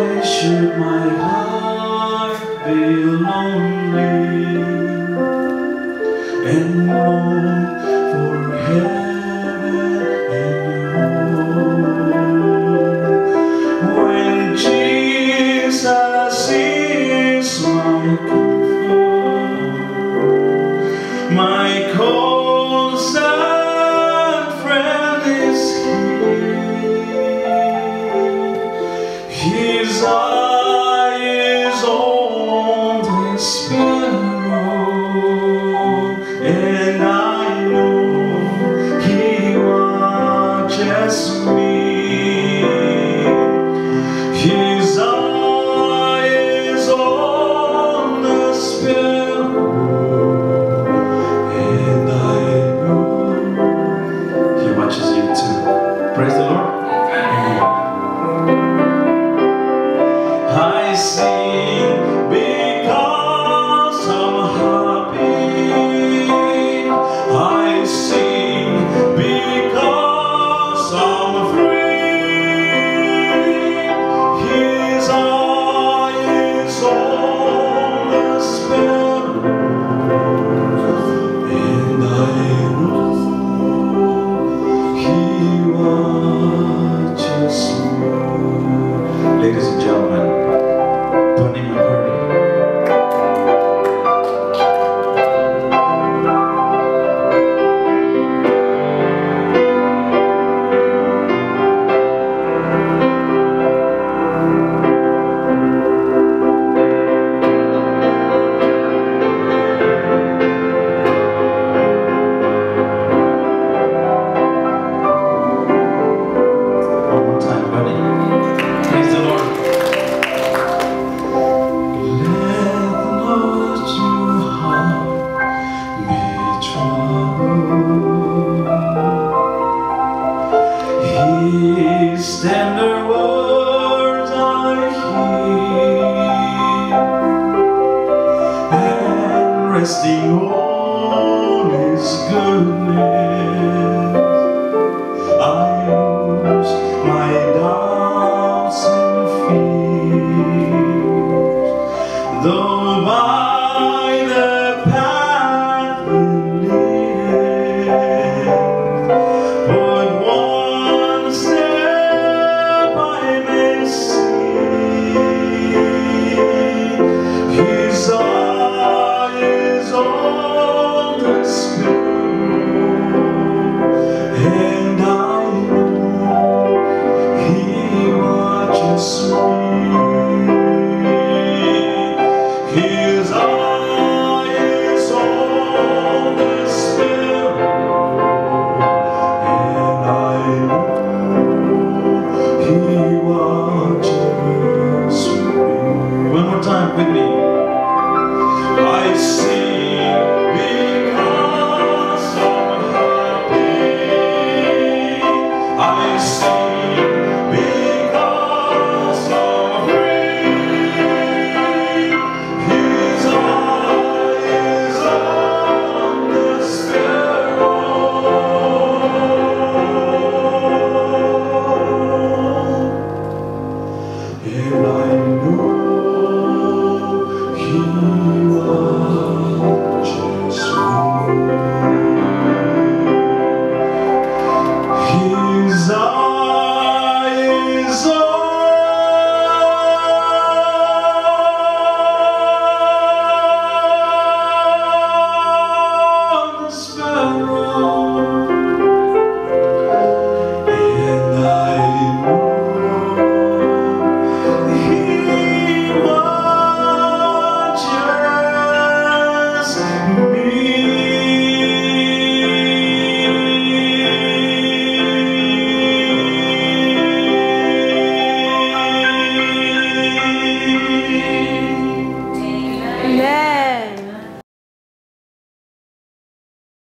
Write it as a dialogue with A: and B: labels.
A: Why should my heart be lonely. And He's alive. resting on His goodness. I use my doubts and fears, though by